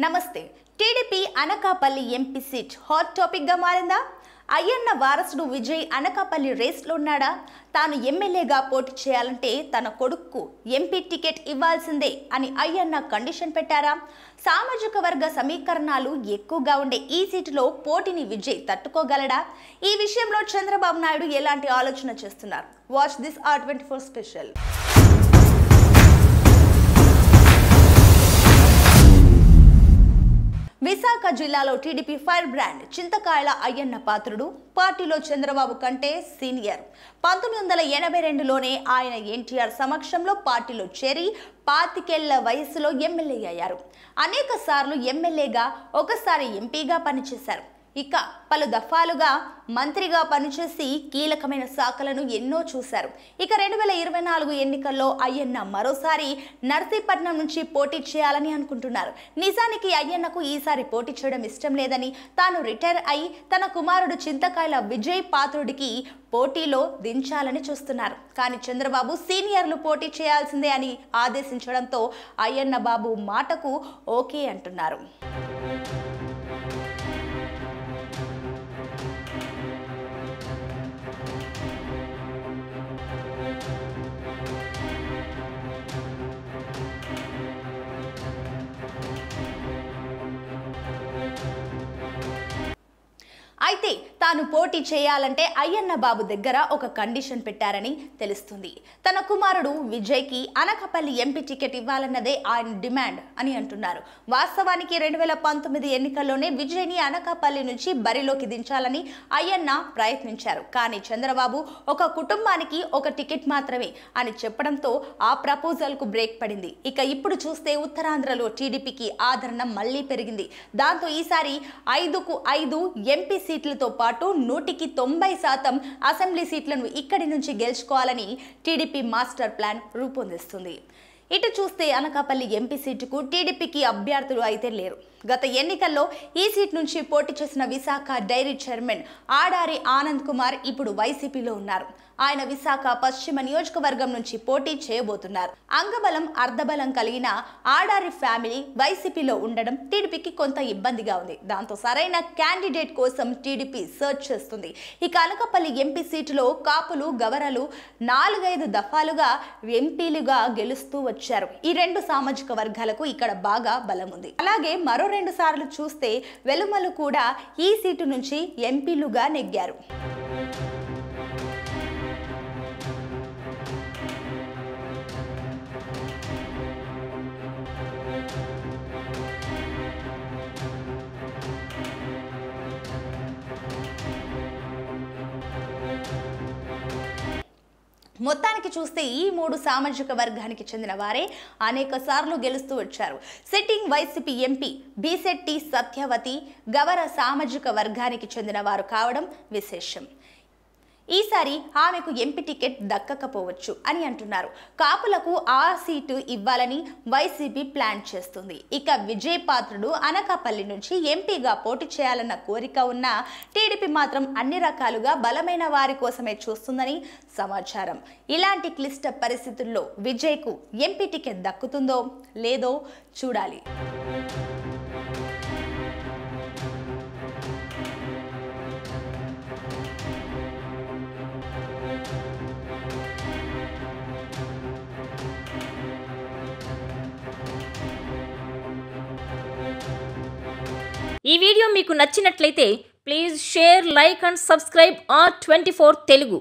నమస్తే TDP Anakapalli MP seat hot టాపిక్గా మారిందా అయ్యన్న వారసుడు విజయ్ అనకాపల్లి రేస్లో ఉన్నాడా? తాను ఎమ్మెల్యేగా పోటీ చేయాలంటే తన కొడుక్కు ఎంపీ టికెట్ ఇవ్వాల్సిందే అని అయ్యన్న కండిషన్ పెట్టారా? సామాజిక వర్గ సమీకరణాలు ఎక్కువగా ఉండే ఈ సీటులో పోటీని విజయ్ తట్టుకోగలడా? ఈ విషయంలో చంద్రబాబు నాయుడు ఎలాంటి ఆలోచన చేస్తున్నారు? Watch this R twenty four special Visakha జిల్లాలో TDP fire brand Chintakayala Ayyanna Patrudu పార్టీలో చంద్రబాబు కంటే సీనియర్. పంతొమ్మిది వందల ఎనభై రెండులోనే ఆయన ఎన్టీఆర్ సమక్షంలో పార్టీలో చేరి పాతికేళ్ళ వయసులో ఎమ్మెల్యే అయ్యారు. అనేక సార్లు ఎమ్మెల్యేగా ఒకసారి ఎంపీగా పనిచేశారు. ఇక పలు దఫాలుగా మంత్రిగా పనిచేసి కీలకమైన శాఖలను ఎన్నో చూశారు. ఇక రెండు వేల ఇరవై నాలుగు ఎన్నికల్లో అయ్యన్న మరోసారి నర్సీపట్నం నుంచి పోటీ చేయాలని అనుకుంటున్నారు. నిజానికి అయ్యన్నకు ఈసారి పోటీ చేయడం ఇష్టం లేదని తాను రిటైర్ అయి తన కుమారుడు చింతకాయల విజయ్ పాత్రుడికి పోటీలో దించాలని చూస్తున్నారు. కానీ చంద్రబాబు సీనియర్లు పోటీ చేయాల్సిందే అని ఆదేశించడంతో అయ్యన్న బాబు మాటకు ఓకే అంటున్నారు. అయితే తాను పోటీ చేయాలంటే అయ్యన్న బాబు దగ్గర ఒక కండిషన్ పెట్టారని తెలుస్తుంది. తన కుమారుడు విజయ్కి అనకపల్లి ఎంపీ టికెట్ ఇవ్వాలన్నదే ఆయన డిమాండ్ అని అంటున్నారు. వాస్తవానికి రెండు వేల పంతొమ్మిది ఎన్నికల్లోనే విజయ్ని అనకాపల్లి నుంచి బరిలోకి దించాలని అయ్యన్న ప్రయత్నించారు. కానీ చంద్రబాబు ఒక కుటుంబానికి ఒక టికెట్ మాత్రమే అని చెప్పడంతో ఆ ప్రపోజల్కు బ్రేక్ పడింది. ఇక ఇప్పుడు చూస్తే ఉత్తరాంధ్రలో టీడీపీకి ఆదరణ మళ్ళీ పెరిగింది. దాంతో ఈసారి ఐదుకు ఐదు ఎంపీ సీట్లతో పాటు నూటికి తొంభై శాతం అసెంబ్లీ సీట్లను ఇక్కడి నుంచి గెలుచుకోవాలని టీడీపీ మాస్టర్ ప్లాన్ రూపొందిస్తుంది. ఇటు చూస్తే అనకాపల్లి ఎంపీ సీటుకు టీడీపీకి అభ్యర్థులు అయితే లేరు. గత ఎన్నికల్లో ఈ సీట్ నుంచి పోటీ చేసిన విశాఖ డైరీ చైర్మన్ ఆడారి ఆనంద్ కుమార్ ఇప్పుడు వైసీపీలో ఉన్నారు. ఆయన విశాఖ పశ్చిమ నియోజకవర్గం నుంచి పోటీ చేయబోతున్నారు. అంగబలం అర్ధబలం కలిగిన ఆడారి ఫ్యామిలీ వైసీపీలో ఉండడం టీడీపీకి కొంత ఇబ్బందిగా ఉంది. దాంతో సరైన క్యాండిడేట్ కోసం టీడీపీ సర్చ్ చేస్తుంది. ఇక అనకపల్లి ఎంపీ సీటులో కాపులు గవరలు నాలుగైదు దఫాలుగా ఎంపీలుగా గెలుస్తూ వచ్చారు. ఈ రెండు సామాజిక వర్గాలకు ఇక్కడ బాగా బలం ఉంది. అలాగే మరో రెండు సార్లు చూస్తే వెలుమలు కూడా ఈ సీటు నుంచి ఎంపీలుగా నెగ్గారు. మొత్తానికి చూస్తే ఈ మూడు సామాజిక వర్గానికి చెందిన వారే అనేక సార్లు గెలుస్తూ వచ్చారు. Sitting YCP MP Beesetti Satyavathi Gavara సామాజిక వర్గానికి చెందిన వారు కావడం విశేషం. ఈసారి ఆమెకు ఎంపీ టికెట్ దక్కకపోవచ్చు అని అంటున్నారు. కాపులకు ఆ సీటు ఇవ్వాలని వైసీపీ ప్లాన్ చేస్తుంది. ఇక విజయ్ పాత్రుడు అనకాపల్లి నుంచి ఎంపీగా పోటీ చేయాలన్న కోరిక ఉన్న టీడీపీ మాత్రం అన్ని రకాలుగా బలమైన వారి కోసమే చూస్తుందని సమాచారం. ఇలాంటి క్లిష్ట పరిస్థితుల్లో విజయ్కు ఎంపీ టికెట్ దక్కుతుందో లేదో చూడాలి. ఈ వీడియో మీకు నచ్చినట్లయితే please share like and subscribe R twenty Telugu.